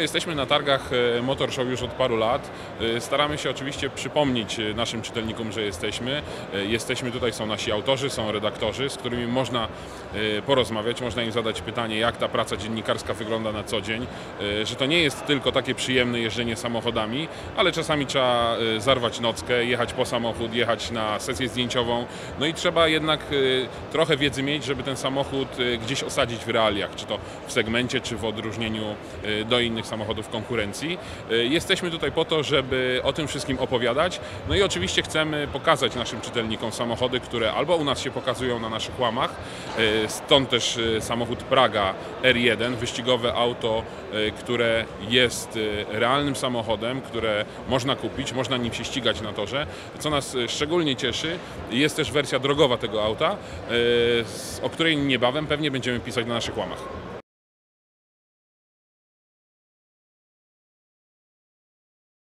Jesteśmy na targach e, Motor Show już od paru lat. E, Staramy się oczywiście przypomnieć e, naszym czytelnikom, że jesteśmy. Jesteśmy tutaj, są nasi autorzy, są redaktorzy, z którymi można porozmawiać, można im zadać pytanie, jak ta praca dziennikarska wygląda na co dzień. Że to nie jest tylko takie przyjemne jeżdżenie samochodami, ale czasami trzeba zarwać nockę, jechać po samochód, jechać na sesję zdjęciową. No i trzeba jednak trochę wiedzy mieć, żeby ten samochód gdzieś osadzić w realiach, czy to w segmencie, czy w odróżnieniu do innych samochodów konkurencji. E, Jesteśmy tutaj po to, żeby o tym wszystkim opowiadać. No i oczywiście chcemy pokazać naszym czytelnikom samochody, które albo u nas się pokazują na naszych łamach, e, stąd też e, samochód Praga R1, wyścigowe auto, które jest realnym samochodem, które można kupić, można nim się ścigać na torze. Co nas szczególnie cieszy, jest też wersja drogowa tego auta, o której niebawem pewnie będziemy pisać na naszych łamach.